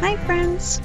Hi, friends.